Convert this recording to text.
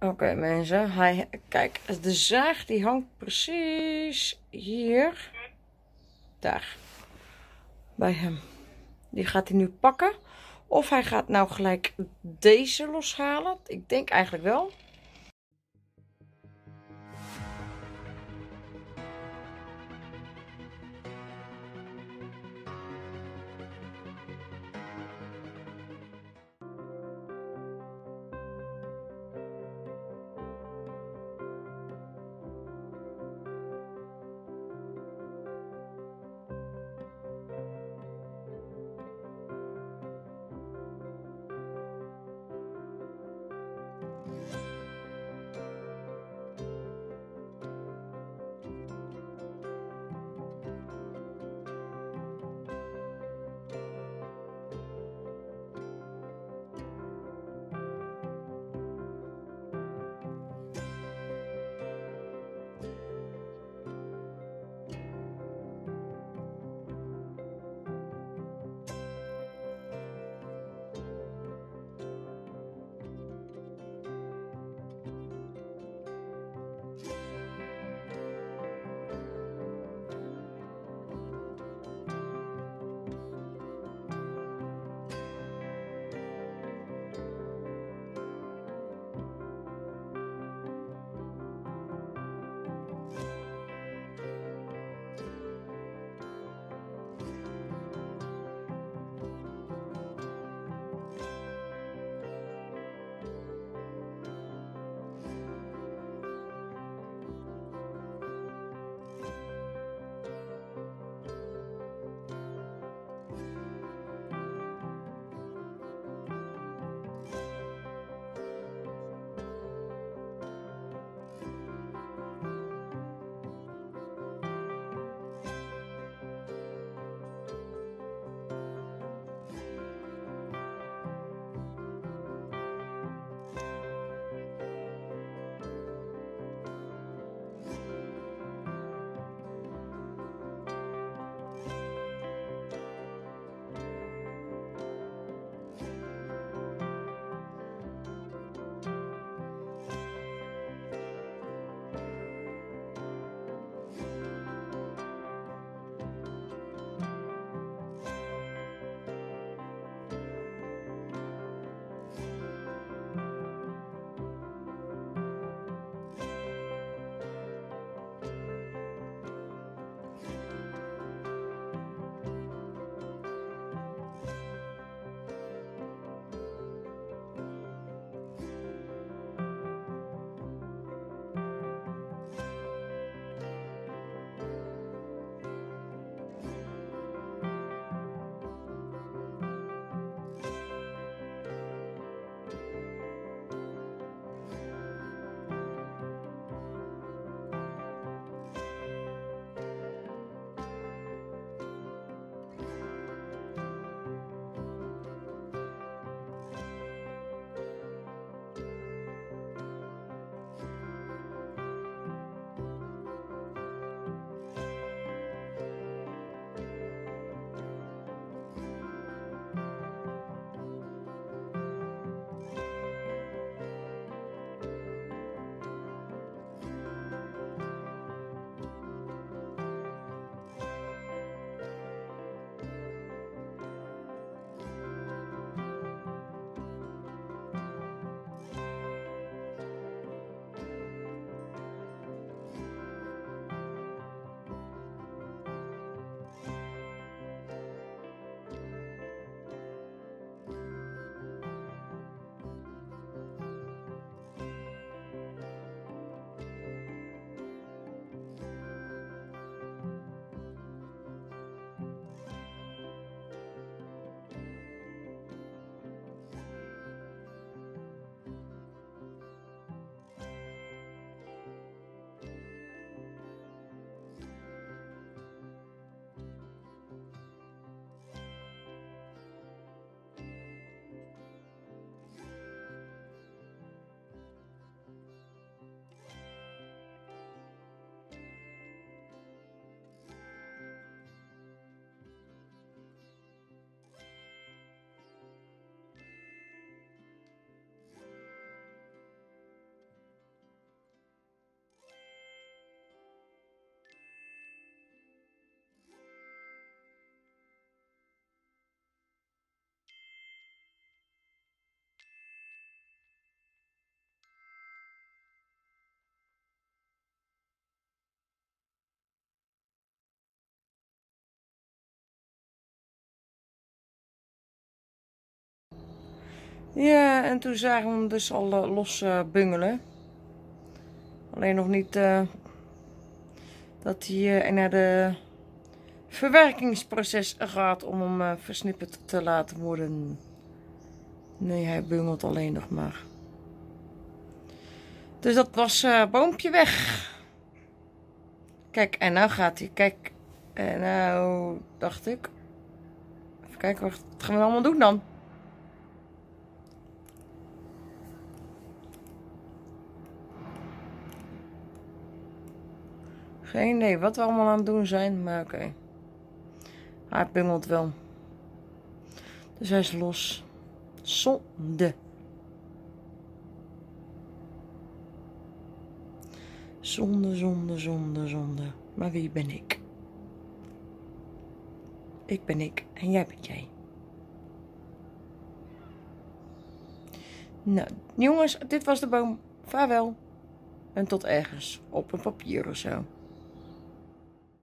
Oké mensen, kijk, de zaag die hangt precies hier. Daar. Bij hem. Die gaat hij nu pakken. Of hij gaat nou gelijk deze loshalen. Ik denk eigenlijk wel. Ja, en toen zagen we hem dus al uh, los uh, bungelen. Alleen nog niet uh, dat hij naar de verwerkingsproces gaat om hem versnipperd te laten worden. Nee, hij bungelt alleen nog maar. Dus dat was boompje weg. Kijk, en nou gaat hij. Kijk, en nou dacht ik. Even kijken, wat gaan we allemaal doen dan? Geen idee wat we allemaal aan het doen zijn, maar oké. Okay. Hij bungelt wel. Dus hij is los. Zonde. Zonde, zonde, zonde, zonde. Maar wie ben ik? Ik ben ik en jij bent jij. Nou, jongens, dit was de boom. Vaarwel. En tot ergens op een papier of zo.